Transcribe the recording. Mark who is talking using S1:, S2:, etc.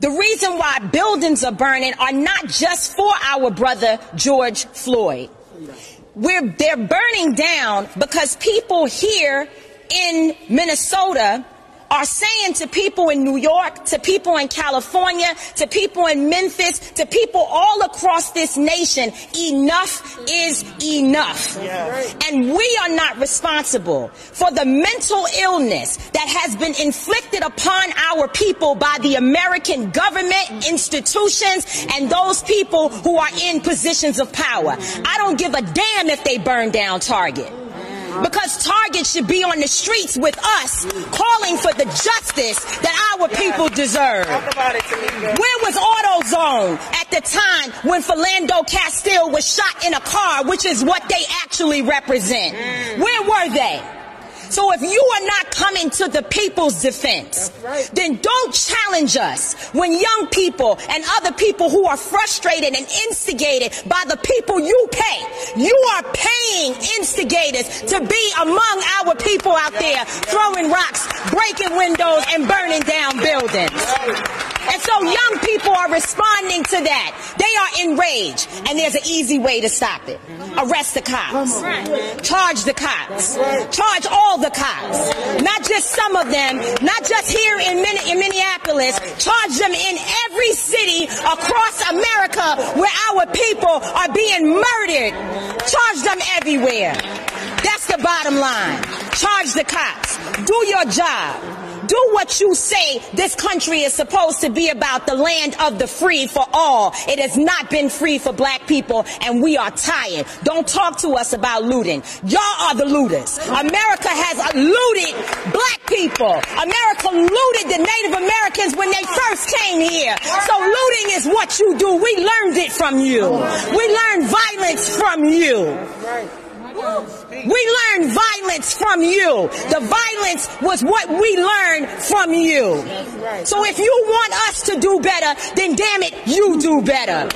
S1: The reason why buildings are burning are not just for our brother George Floyd. We're, they're burning down because people here in Minnesota are saying to people in New York, to people in California, to people in Memphis, to people all across this nation, enough is enough. And we are not responsible for the mental illness that has been inflicted upon our people by the American government, institutions, and those people who are in positions of power. I don't give a damn if they burn down Target because Target should be on the streets with us calling for the justice that our people deserve. Where was AutoZone at the time when Philando Castile was shot in a car, which is what they actually represent? Where were they? So if you are not coming to the people's defense, right. then don't challenge us when young people and other people who are frustrated and instigated by the people you pay. You are paying instigators to be among our people out there throwing rocks, breaking windows, and burning down buildings. And so young people are responding to that. They are enraged. And there's an easy way to stop it. Arrest the cops. Charge the cops. Charge all the cops. Not just some of them, not just here in, in Minneapolis. Charge them in every city across America where our people are being murdered. Charge them everywhere. That's the bottom line. Charge the cops. Do your job do what you say this country is supposed to be about the land of the free for all. It has not been free for black people, and we are tired. Don't talk to us about looting. Y'all are the looters. America has looted black people. America looted the Native Americans when they first came here. So looting is what you do. We learned it from you. We learned violence from you. We learned violence from you. The violence was what we learned from you. So if you want us to do better, then damn it, you do better.